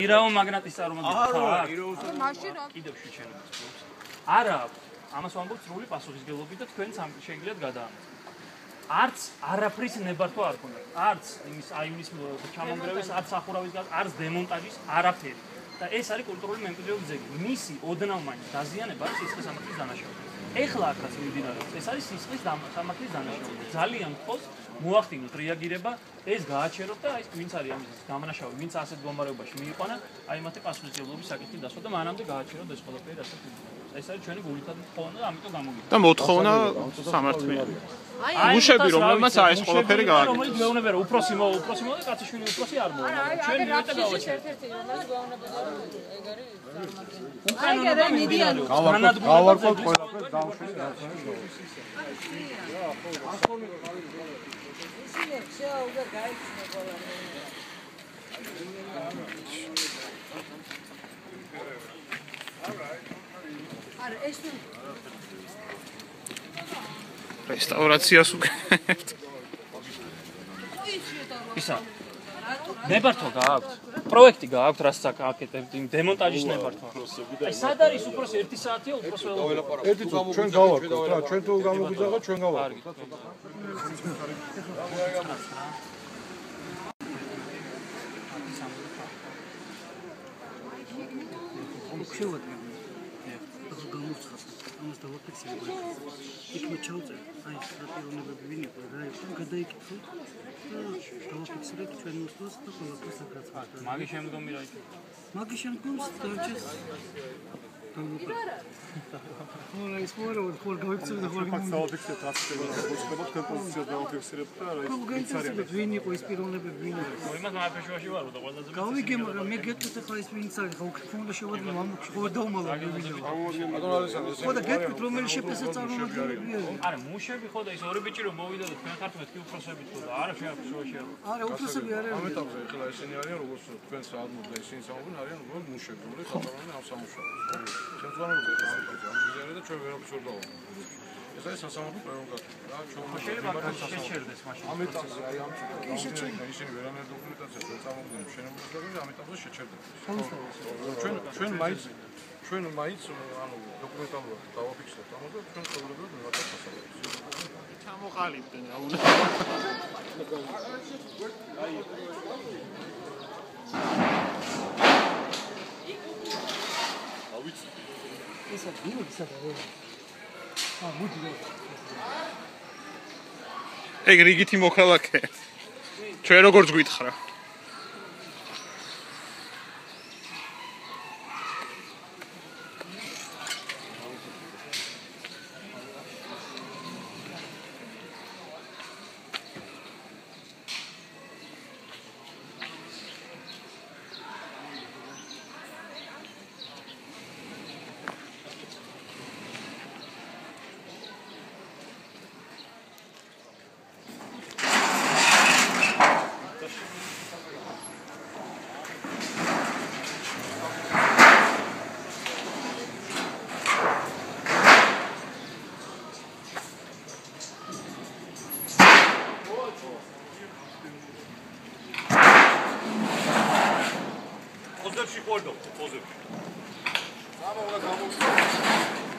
ირაო მაგნატის წარმომადგენელი ხარ? არა, მაშინ რა კიდევ შეჩერებს ფლობს. არა, ამას ვამბობ სრული პასუხისგებლობით და თქვენ შეგიძლიათ გადაამოწმოთ. არც არაფრის ნებართვა არ ქონდა. არც იმის აი იმის ჩამონგრევის, არც ახურავის, არც დემონტაჟის, არაფერი. და ეს არის კულტურული მემკვიდრეობის ძეგლი. მისი ოდნავ მაინც დაზიანება არის სისხლის სამართლის დანაშაული. ეხლა აქაც მიმდინარეობს. ეს არის სისხლის სამართლის დანაშაული. ძალიან ხოს მოახდინოთ რეაგირება, ეს გააჩეროთ და აი ვინც არის ამის გამანაშაული, ვინც ასეთ გომბარეობაში მიიყვანა, აი მათი პასუხისმგებლობის საკითხი დასვა და მანამდე გააჩეროთ ეს ყველაფერი ასე ვთქვი. ეს არის ჩვენი გულითადი თხოვნა და ამიტომ გამოგიდგა. და მოთხოვნა სამართლიანი. აი უშები რომელმაც აი ეს ყველაფერი გააკეთა. რომელიც მეუბნება რომ უფროსი მო უფროსი მო და კაციშვილი უფროსი არ მოვა. ჩვენ მეტად გავაჩერეთ. აი რა მიდიან გავარკვევთ ყველაფერს დავშვით რა თქმა უნდა. ისინი ყველაფერი. არა ეს ნუ რესტავრაციას უკეთ. ისა ნებართვა გააქვთ? პროექტი გააქვთ, რასაც აკეთებთ იმ დემონტაჟის ნებართვა? აი სად არის უფროსი 1 საათია უფროს ველაპარაკობ. ერთი წუთი ჩვენ გავარკვევთ რა, ჩვენ თუ გამოგვიძაღა ჩვენ გავარკვევთ. შევადგენ. ამას დავაფიქსირე. იქნებ ჩავწერ. აი, რა პიროვნებები ვინ იყო რა იყო, გადაიკითხე. დავაფიქსირეთ ჩვენი უსულს და ყველაფერს აკაცრავთ. მაგის შემდგომი რა იქნება? მაგის შემდგომ დარჩეს ხო ის მორო ხო გავიქცევ და ხო დავაფიქსირეთ ასე და თქვენ პოზიციას დავაფიქსირებთ და რა ის ვიცი ვინ იყო ის პიროვნებები ვინ არის ხო იმას მაფეშუაში ვარ და ყველაზე გავიგე მაგრამ მე გეტყვით ახლა ის ვინც არის ხო უნდა შევადგინო ამ ხო დაუმალო ბატონ არის ეს ხო და გეტყვით რომელი შეფესა წარმომადგენლები არის არა მუშები ხო და ის ორი ბიჭი რომ მოვიდა და თქვენ ხართ მეთქი უფროსები ხო და არა შეაფშუაში არა უფროსები არ არის ამეთახზე ახლა ესენი არიან როგორც თქვენ საადმო და ესენი სამობენ არიან როგორც მუშები რომლებიც აწარმოებენ ამ სამუშაოს შემთხვევით ამბიზარი და ჩვენ ვერაფერს ვერ დავო. ეს არის სასამართლო პრეროგატივი რა, ჩვენ შეიძლება შეჩერდეს მაშინ. ამ ეტაპზე აი ამ ჩიქა ისინი ვერანაირ დოკუმენტაციას ვერ წამოგვიდნენ შენებულები და ამ ეტაპზე შეჩერდება. ჩვენ ჩვენ მაინც ჩვენ მაინც ანუ დოკუმენტალურად დავაფიქსირებთ ამას და ჩვენ ცხოვრობთ მივაკეთოთ სასამართლოს. ჩამოყალიბდნენ რა უნდა. აი ესა ბიუდი სადაა აა მოდი რა ეგ რიგითი მოქალაქე. ჩვენ როგორც გვითხრა პოზებში ყოლდო პოზებში სამა უნდა